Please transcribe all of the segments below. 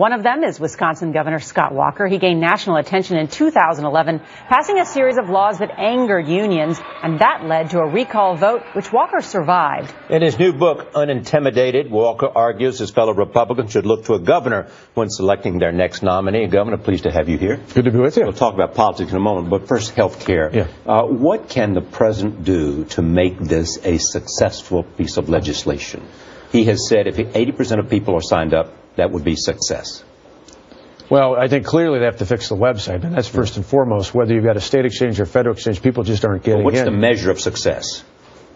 One of them is Wisconsin Governor Scott Walker. He gained national attention in 2011, passing a series of laws that angered unions, and that led to a recall vote, which Walker survived. In his new book, Unintimidated, Walker argues his fellow Republicans should look to a governor when selecting their next nominee. Governor, pleased to have you here. Good to be with you. We'll talk about politics in a moment, but first, health care. Yeah. Uh, what can the president do to make this a successful piece of legislation? He has said if 80% of people are signed up, that would be success. Well, I think clearly they have to fix the website, and that's first and foremost. Whether you've got a state exchange or federal exchange, people just aren't getting it. What's in. the measure of success?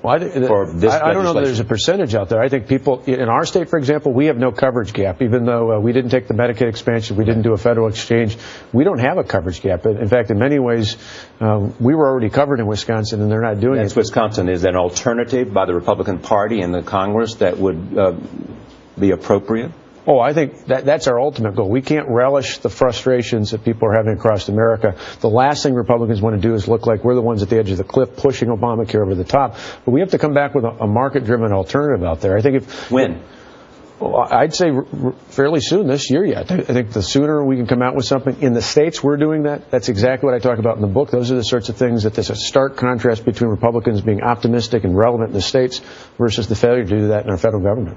Well, I, th- for this I, I don't know that there's a percentage out there. I think people in our state, for example, we have no coverage gap. Even though uh, we didn't take the Medicaid expansion, we didn't do a federal exchange, we don't have a coverage gap. In fact, in many ways, um, we were already covered in Wisconsin, and they're not doing That's it. Wisconsin. Is an alternative by the Republican Party and the Congress that would uh, be appropriate? Oh, I think that, that's our ultimate goal. We can't relish the frustrations that people are having across America. The last thing Republicans want to do is look like we're the ones at the edge of the cliff pushing Obamacare over the top. But we have to come back with a, a market-driven alternative out there. I think if When? Well, I'd say fairly soon this year yet. I think the sooner we can come out with something in the states, we're doing that. That's exactly what I talk about in the book. Those are the sorts of things that there's a stark contrast between Republicans being optimistic and relevant in the states versus the failure to do that in our federal government.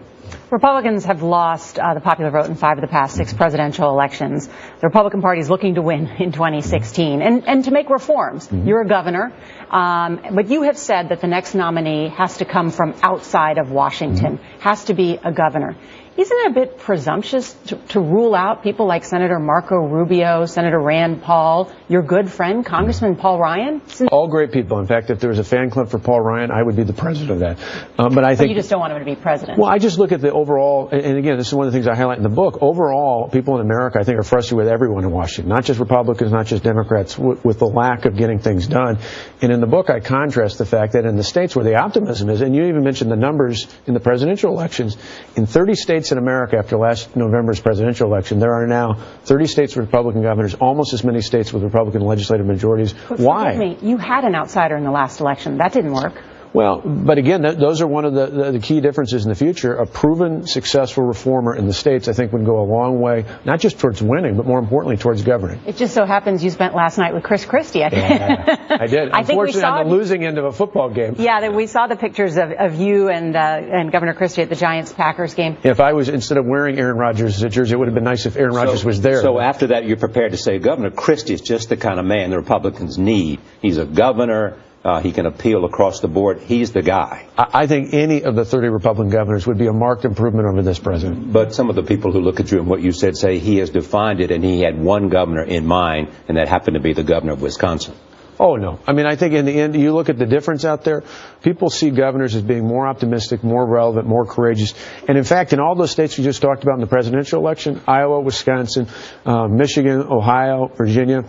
Republicans have lost uh, the popular vote in five of the past six presidential elections. The Republican Party is looking to win in 2016 and, and to make reforms. You're a governor, um, but you have said that the next nominee has to come from outside of Washington, has to be a governor. Isn't it a bit presumptuous to, to rule out people like Senator Marco Rubio, Senator Rand Paul, your good friend, Congressman Paul Ryan? All great people. In fact, if there was a fan club for Paul Ryan, I would be the president of that. Um, but I think you just don't want him to be president. Well, I just look at the overall, and and again, this is one of the things I highlight in the book. Overall, people in America, I think, are frustrated with everyone in Washington, not just Republicans, not just Democrats, with, with the lack of getting things done. And in the book, I contrast the fact that in the states where the optimism is, and you even mentioned the numbers in the presidential elections, in 30 states in America after last November's presidential election, there are now 30 states with Republican governors, almost as many states with Republican legislative majorities. But Why? me, you had an outsider in the last election. That didn't work. Well, but again, th- those are one of the, the, the key differences in the future. A proven successful reformer in the states, I think, would go a long way, not just towards winning, but more importantly, towards governing. It just so happens you spent last night with Chris Christie. I, I did. I think we Unfortunately, saw on the losing end of a football game. Yeah, that we saw the pictures of, of you and uh, and Governor Christie at the Giants Packers game. If I was, instead of wearing Aaron Rodgers' jersey, it would have been nice if Aaron Rodgers was there. So after that, you're prepared to say Governor Christie is just the kind of man the Republicans need. He's a governor. Uh, he can appeal across the board. He's the guy. I I think any of the 30 Republican governors would be a marked improvement over this president. But some of the people who look at you and what you said say he has defined it and he had one governor in mind, and that happened to be the governor of Wisconsin. Oh, no. I mean, I think in the end, you look at the difference out there, people see governors as being more optimistic, more relevant, more courageous. And in fact, in all those states we just talked about in the presidential election, Iowa, Wisconsin, uh, Michigan, Ohio, Virginia,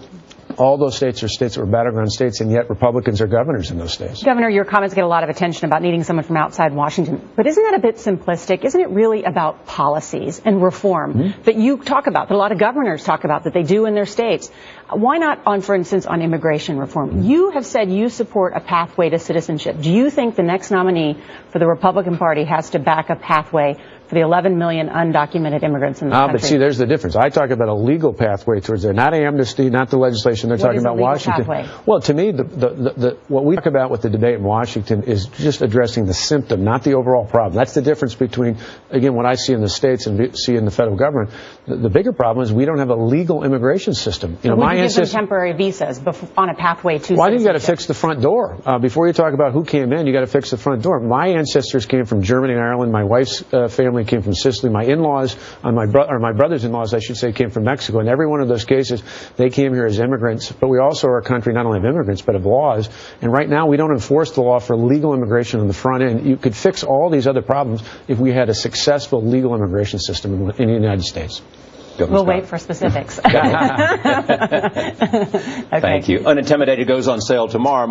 all those states are states that were battleground states, and yet Republicans are governors in those states. Governor, your comments get a lot of attention about needing someone from outside Washington. But isn't that a bit simplistic? Isn't it really about policies and reform Mm-hmm. that you talk about, that a lot of governors talk about, that they do in their states? Why not on, for instance, on immigration reform? Mm-hmm. You have said you support a pathway to citizenship. Do you think the next nominee for the Republican Party has to back a pathway for the 11 million undocumented immigrants in the Ah, country? but see, there's the difference. I talk about a legal pathway towards there, not amnesty, not the legislation. They're What talking about legal Washington. pathway? Well, to me, the, the, the, what we talk about with the debate in Washington is just addressing the symptom, not the overall problem. That's the difference between, again, what I see in the states and see in the federal government. The, the bigger problem is we don't have a legal immigration system. You know, my you give them ancestors. temporary visas on a pathway to Well, I think you got to fix the front door. Uh, before you talk about who came in, you got to fix the front door. My ancestors came from Germany and Ireland. My wife's uh, family came from Sicily. My in-laws, on my bro- or my brothers-in-laws, I should say, came from Mexico. In every one of those cases, they came here as immigrants. But we also are a country not only of immigrants but of laws. And right now, we don't enforce the law for legal immigration on the front end. You could fix all these other problems if we had a successful legal immigration system in, in the United States. Governor We'll Scott. wait for specifics. Thank you. Unintimidated goes on sale tomorrow.